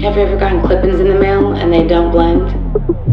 Have you ever gotten clip-ins in the mail and they don't blend?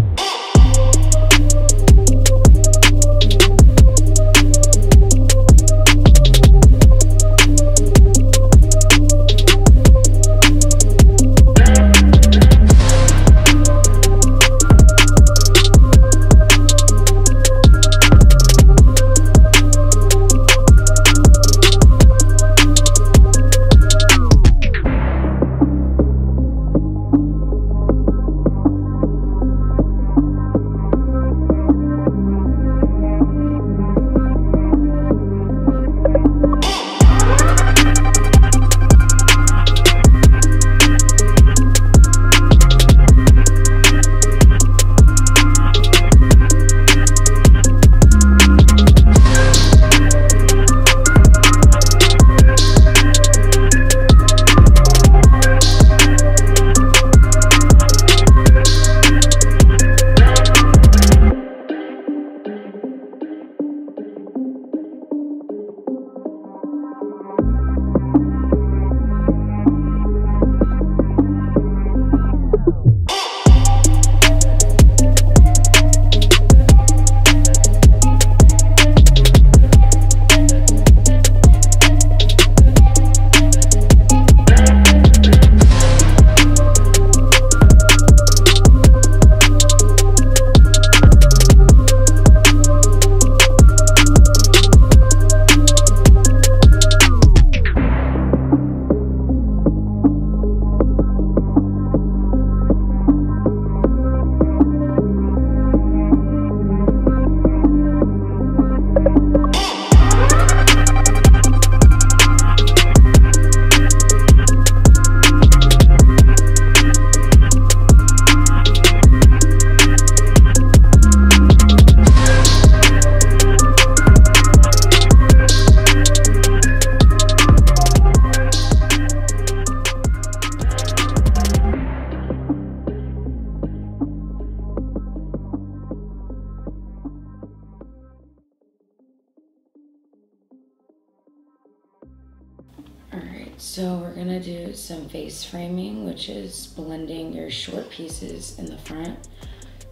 So we're gonna do some face framing, which is blending your short pieces in the front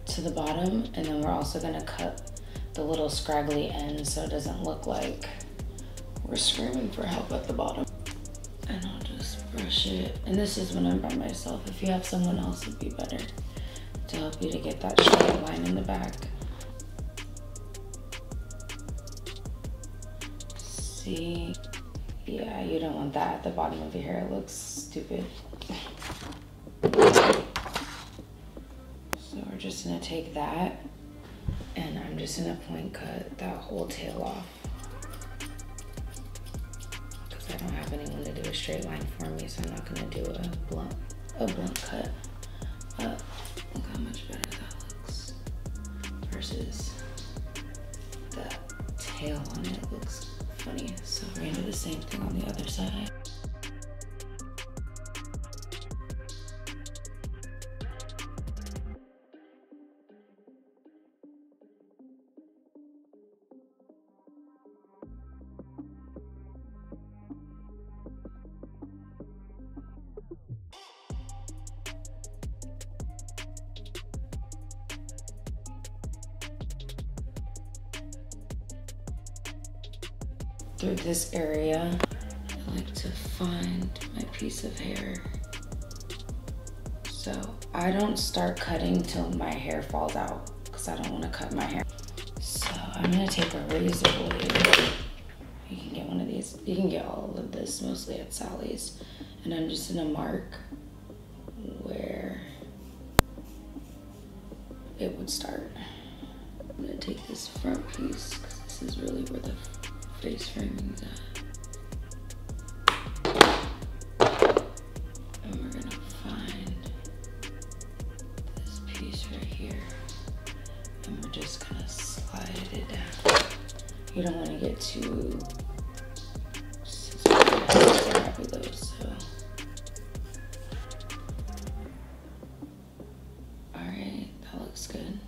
to the bottom, and then we're also gonna cut the little scraggly end so it doesn't look like we're screaming for help at the bottom. And I'll just brush it. And this is when I'm by myself. If you have someone else, it'd be better to help you to get that straight line in the back. See? Yeah, you don't want that at the bottom of your hair. It looks stupid. So we're just gonna take that and I'm just gonna point cut that whole tail off. Because I don't have anyone to do a straight line for me, so I'm not gonna do a blunt, a blunt cut. Look how much better that looks versus the tail on it looks funny. So we're gonna do the same thing on the other side. Through this area. I like to find my piece of hair. So I don't start cutting till my hair falls out because I don't want to cut my hair. So I'm gonna take a razor blade. You can get one of these. You can get all of this mostly at Sally's. And I'm just gonna mark where it would start. I'm gonna take this front piece because this is really where the face framing's at. And we're gonna find this piece right here. And we're just gonna slide it down. You don't wanna get too though, so. Alright, that looks good.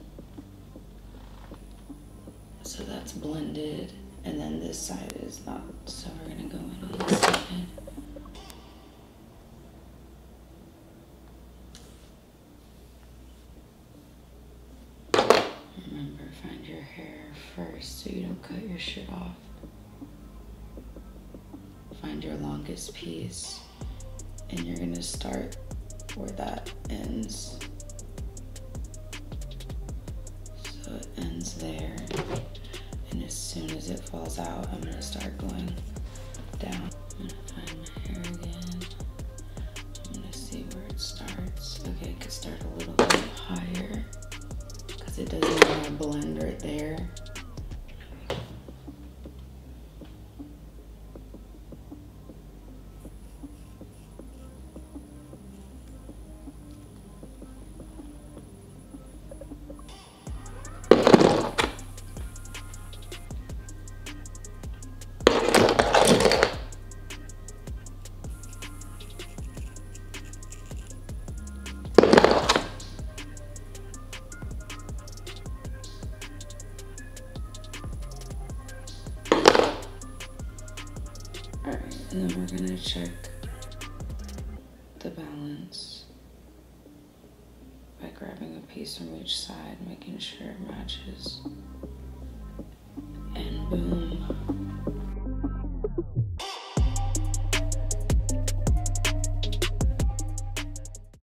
So that's blended. And then this side is not. So we're gonna go in on this side. Remember, find your hair first so you don't cut your shit off. Find your longest piece and you're gonna start where that ends. So it ends there. And as soon as it falls out, I'm gonna start going down. I'm gonna find my hair again. I'm gonna see where it starts. Okay, it could start a little bit higher because it doesn't want to blend right there. And then we're gonna check the balance by grabbing a piece from each side, making sure it matches. And boom,